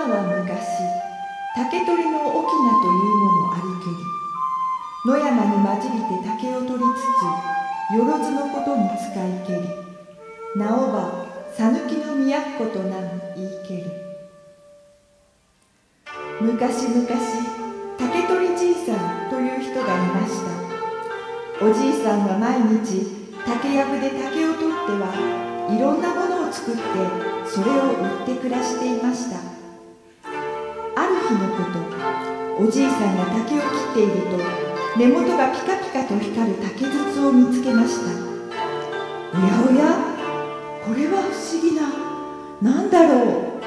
今は昔竹取の翁というものありけり野山に混じりて竹を取りつつよろずのことに使いけりなおば讃岐の都となむ言いけり。昔々竹取じいさんという人がいました。おじいさんは毎日竹やぶで竹を取ってはいろんなものを作ってそれを売って暮らしていました日のことおじいさんが竹を切っていると根元がピカピカと光る竹筒を見つけました。おやおやこれは不思議な何だろう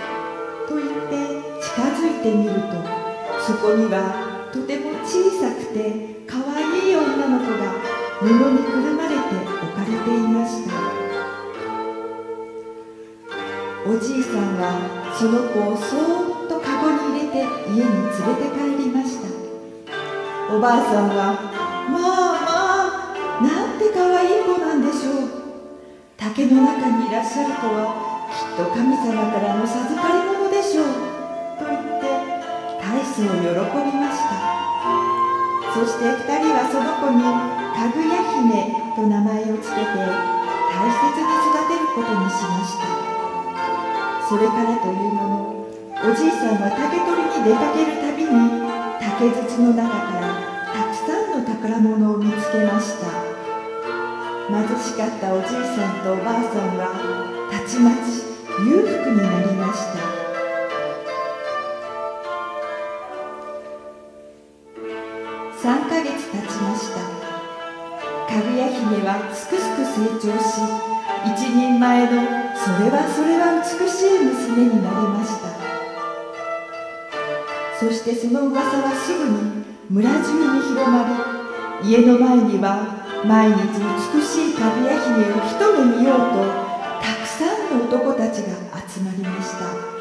と言って近づいてみるとそこにはとても小さくてかわいい女の子が布にくるまれて置かれていました。おじいさんはその子をそーっばあさんは「まあまあなんてかわいい子なんでしょう。竹の中にいらっしゃる子はきっと神様からの授かり物でしょう」と言って大層喜びました。そして2人はその子にかぐや姫と名前をつけて大切に育てることにしました。それからというものおじいさんは竹取りに出かけるたびに竹筒の中から宝物を見つけました。貧しかったおじいさんとおばあさんはたちまち裕福になりました。3ヶ月経ちました。かぐや姫はすくすく成長し一人前のそれはそれは美しい娘になりました。そしてその噂はすぐに村中に広まり家の前には毎日美しいかぐや姫を一目見ようとたくさんの男たちが集まりました。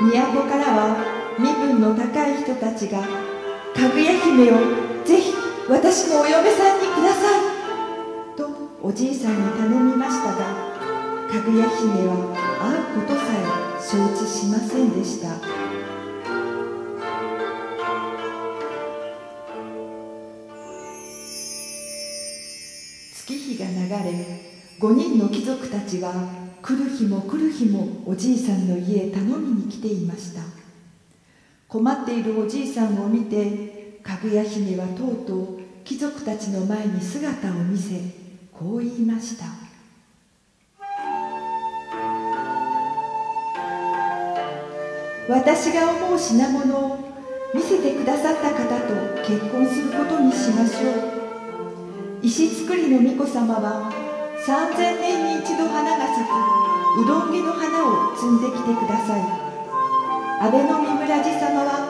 都からは身分の高い人たちがかぐや姫をぜひ私のお嫁さんにくださいとおじいさんに頼みましたがかぐや姫は会うことさえ承知しませんでした。月日が流れ5人の貴族たちは来る日も来る日もおじいさんの家へ頼みに来ていました。困っているおじいさんを見てかぐや姫はとうとう貴族たちの前に姿を見せこう言いました。私が思う品物を見せてくださった方と結婚することにしましょう。石造りの巫女様は三千年に一度花が咲くうどん毛の花を摘んできてください。安倍の三村寺様は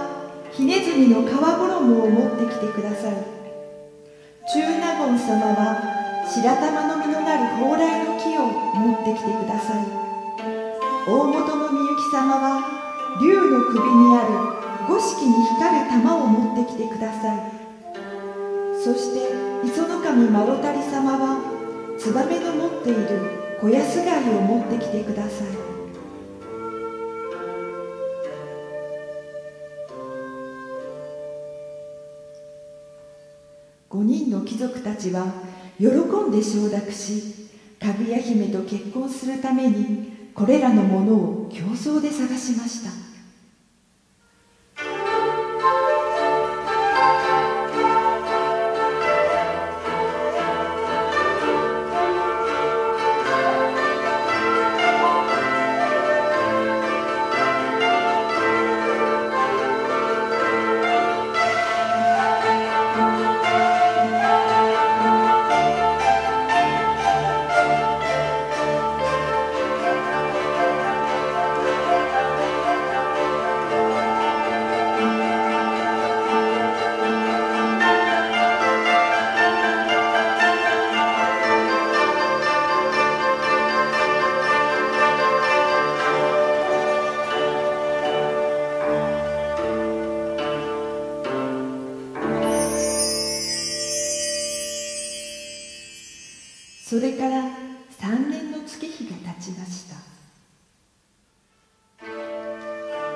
ひねずみの皮衣を持ってきてください。中納言様は白玉の実のなる蓬莱の木を持ってきてください。大本のみゆき様は竜の首にある五色に光る玉を持ってきてください。そして磯の神マロタリ様はツバメの持っている小安貝を持ってきてください。5人の貴族たちは喜んで承諾しかぐや姫と結婚するためにこれらのものを競争で探しました。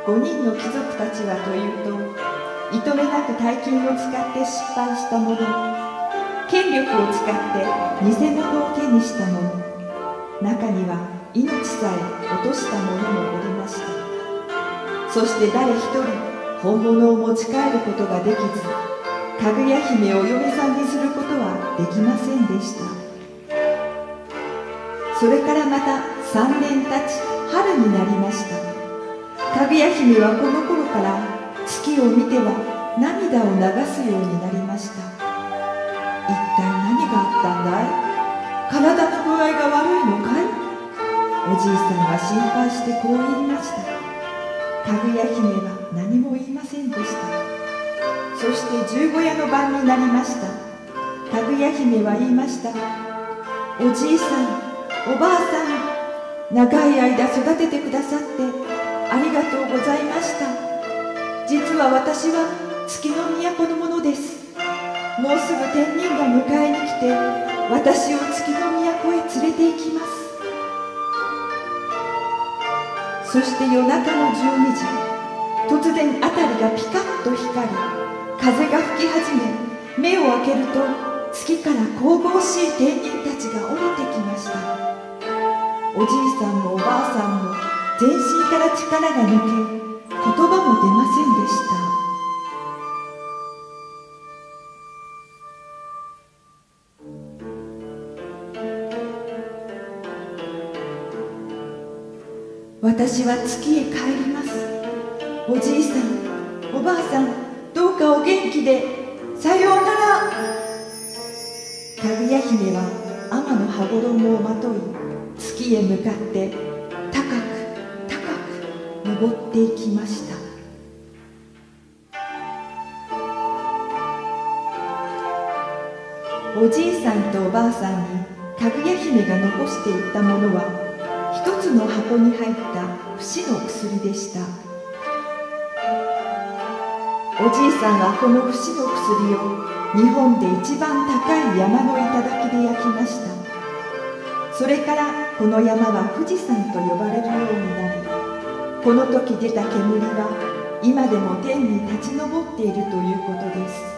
5人の貴族たちはというといとめなく大金を使って失敗した者権力を使って偽物を手にした者中には命さえ落とした者もおりました。そして誰一人本物を持ち帰ることができずかぐや姫をお嫁さんにすることはできませんでした。それからまた3年経ち春になりました。かぐや姫はこの頃から月を見ては涙を流すようになりました。一体何があったんだい？体の具合が悪いのかい？おじいさんは心配してこう言いましたかぐや姫は何も言いませんでしたそして十五夜の晩になりましたかぐや姫は言いましたおじいさんおばあさん長い間育ててくださってがとうございました。実は私は月の都のものです。もうすぐ天人が迎えに来て私を月の都へ連れて行きます。そして夜中の12時突然辺りがピカッと光り風が吹き始め目を開けると月から神々しい天人たちが降りてきました。おじいさんもおばあさんも全身から力が抜け言葉も出ませんでした。私は月へ帰ります。おじいさんおばあさんどうかお元気でさようなら。かぐや姫は天の羽衣をまとい月へ向かって登っていきました。おじいさんとおばあさんにかぐや姫が残していったものは一つの箱に入った不死の薬でした。おじいさんはこの不死の薬を日本で一番高い山の頂で焼きました。それからこの山は富士山と呼ばれるようになりこの時出た煙は今でも天に立ち上っているということです。